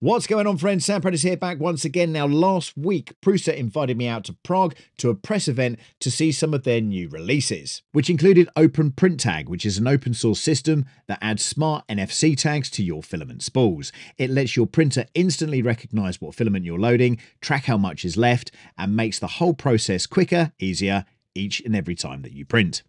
What's going on, friends? Sam Prentice here back once again. Now, last week, Prusa invited me out to Prague to a press event to see some of their new releases, which included Open Print Tag, which is an open source system that adds smart NFC tags to your filament spools. It lets your printer instantly recognize what filament you're loading, track how much is left, and makes the whole process quicker, easier each and every time that you print.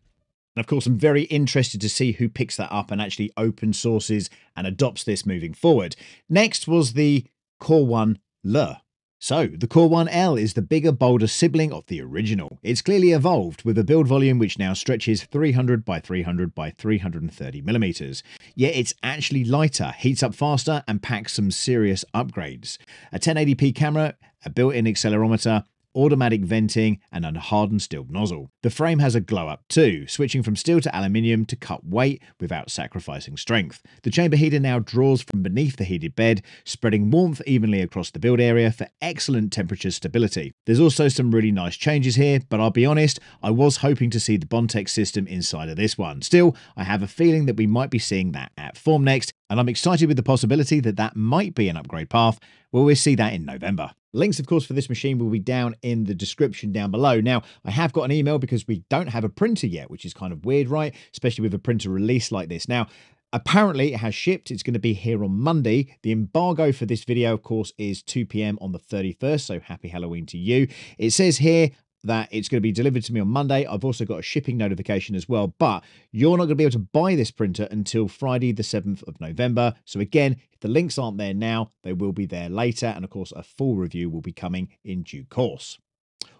And of course, I'm very interested to see who picks that up and actually open sources and adopts this moving forward. Next was the Core One L. So, the Core One L is the bigger, bolder sibling of the original. It's clearly evolved with a build volume which now stretches 300 by 300 by 330 millimeters. Yet it's actually lighter, heats up faster, and packs some serious upgrades. A 1080p camera, a built in accelerometer, automatic venting, and a hardened steel nozzle. The frame has a glow up too, switching from steel to aluminium to cut weight without sacrificing strength. The chamber heater now draws from beneath the heated bed, spreading warmth evenly across the build area for excellent temperature stability. There's also some really nice changes here, but I'll be honest, I was hoping to see the Bondtech system inside of this one. Still, I have a feeling that we might be seeing that at Formnext, and I'm excited with the possibility that that might be an upgrade path. Well, we'll see that in November. Links, of course, for this machine will be down in the description down below. Now, I have got an email because we don't have a printer yet, which is kind of weird, right? Especially with a printer release like this. Now, Apparently, it has shipped. It's going to be here on Monday. The embargo for this video, of course, is 2 p.m. on the 31st. So happy Halloween to you. It says here that it's going to be delivered to me on Monday. I've also got a shipping notification as well, but you're not going to be able to buy this printer until Friday, the 7th of November. So, again, if the links aren't there now, they will be there later. And of course, a full review will be coming in due course.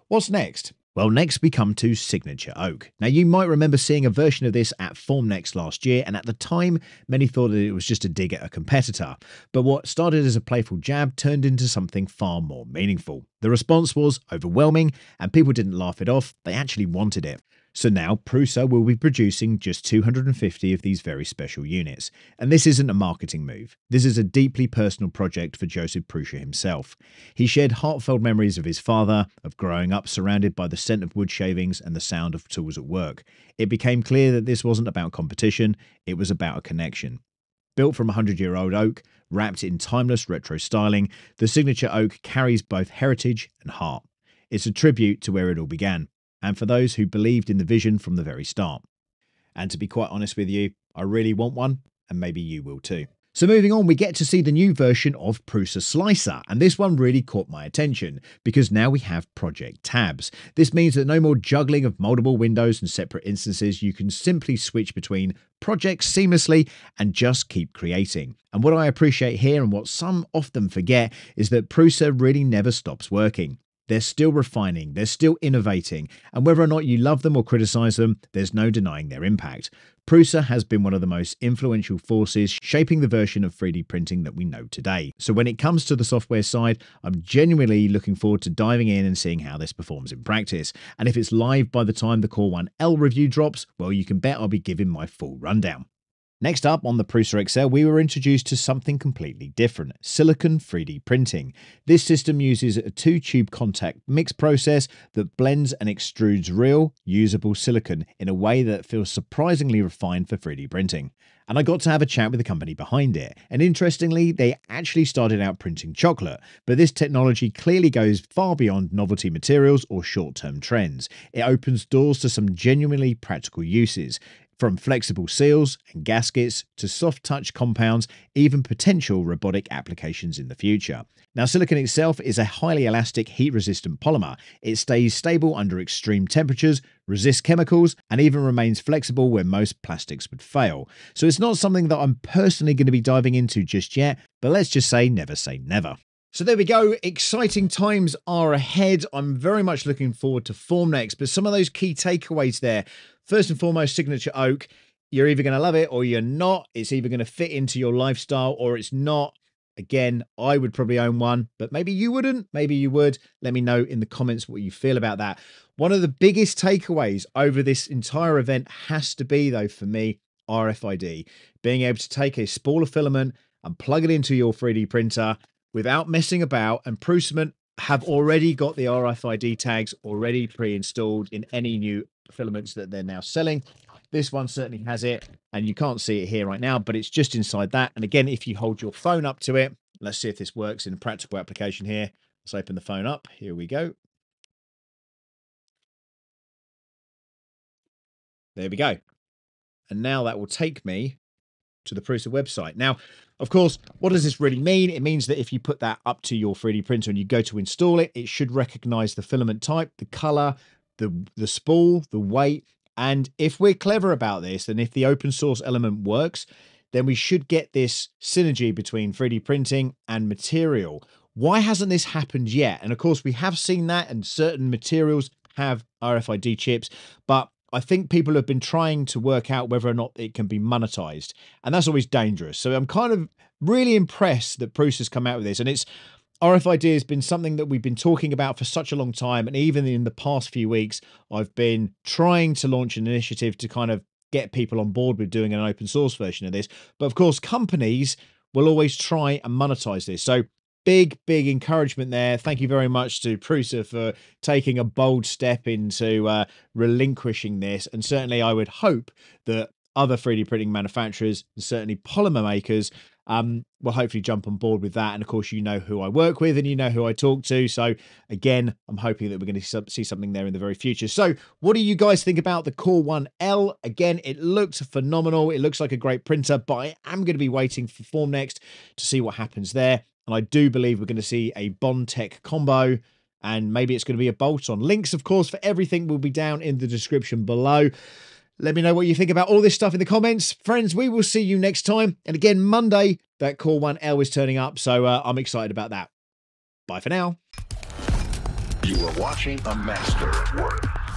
What's next? Well, next we come to Signature Oak. Now, you might remember seeing a version of this at Formnext last year, and at the time, many thought that it was just a dig at a competitor. But what started as a playful jab turned into something far more meaningful. The response was overwhelming, and people didn't laugh it off, they actually wanted it. So now Prusa will be producing just 250 of these very special units. And this isn't a marketing move. This is a deeply personal project for Josef Prusa himself. He shared heartfelt memories of his father, of growing up surrounded by the scent of wood shavings and the sound of tools at work. It became clear that this wasn't about competition, it was about a connection. Built from 100 year old oak, wrapped in timeless retro styling, the signature oak carries both heritage and heart. It's a tribute to where it all began and for those who believed in the vision from the very start. And to be quite honest with you, I really want one, and maybe you will too. So moving on, we get to see the new version of PrusaSlicer, and this one really caught my attention because now we have project tabs. This means that no more juggling of multiple windows and separate instances, you can simply switch between projects seamlessly and just keep creating. And what I appreciate here and what some often forget is that Prusa really never stops working. They're still refining, they're still innovating, and whether or not you love them or criticize them, there's no denying their impact. Prusa has been one of the most influential forces shaping the version of 3D printing that we know today. So when it comes to the software side, I'm genuinely looking forward to diving in and seeing how this performs in practice. And if it's live by the time the Core One L review drops, well, you can bet I'll be giving my full rundown. Next up on the Prusa XL, we were introduced to something completely different silicone 3D printing. This system uses a two tube contact mix process that blends and extrudes real, usable silicone in a way that feels surprisingly refined for 3D printing. And I got to have a chat with the company behind it. And interestingly, they actually started out printing chocolate, but this technology clearly goes far beyond novelty materials or short term trends. It opens doors to some genuinely practical uses. From flexible seals and gaskets to soft touch compounds, even potential robotic applications in the future. Now, silicone itself is a highly elastic, heat resistant polymer. It stays stable under extreme temperatures, resists chemicals, and even remains flexible where most plastics would fail. So, it's not something that I'm personally going to be diving into just yet, but let's just say never say never. So there we go. Exciting times are ahead. I'm very much looking forward to Formnext, but some of those key takeaways there. First and foremost, Signature Oak. You're either going to love it or you're not. It's either going to fit into your lifestyle or it's not. Again, I would probably own one, but maybe you wouldn't. Maybe you would. Let me know in the comments what you feel about that. One of the biggest takeaways over this entire event has to be, though, for me, RFID. Being able to take a smaller filament and plug it into your 3D printer without messing about. And Prusament have already got the RFID tags already pre-installed in any new filaments that they're now selling. This one certainly has it, and you can't see it here right now, but it's just inside that. And again, if you hold your phone up to it, Let's see if this works in a practical application here. Let's open the phone up. Here we go. There we go. And now that will take me to the Prusa website. Now, of course, what does this really mean? It means that if you put that up to your 3D printer and you go to install it, it should recognize the filament type, the color, the, the spool, the weight. And if we're clever about this, and if the open source element works, then we should get this synergy between 3D printing and material. Why hasn't this happened yet? And of course, we have seen that, and certain materials have RFID chips, but I think people have been trying to work out whether or not it can be monetized, and that's always dangerous. So I'm kind of really impressed that Prusa has come out with this, and it's RFID has been something that we've been talking about for such a long time, and even in the past few weeks, I've been trying to launch an initiative to kind of get people on board with doing an open source version of this. But of course, companies will always try and monetize this. So big, big encouragement there. Thank you very much to Prusa for taking a bold step into uh, relinquishing this. And certainly, I would hope that other 3D printing manufacturers, and certainly polymer makers, um, will hopefully jump on board with that. And of course, you know who I work with and you know who I talk to. So again, I'm hoping that we're going to see something there in the very future. So what do you guys think about the Core One L? Again, it looks phenomenal. It looks like a great printer, but I am going to be waiting for Formnext to see what happens there. And I do believe we're going to see a Bondtech combo and maybe it's going to be a bolt on. Links, of course, for everything will be down in the description below. Let me know what you think about all this stuff in the comments. Friends, we will see you next time. And again, Monday, that Core One L is turning up. So uh, I'm excited about that. Bye for now. You are watching a master at work.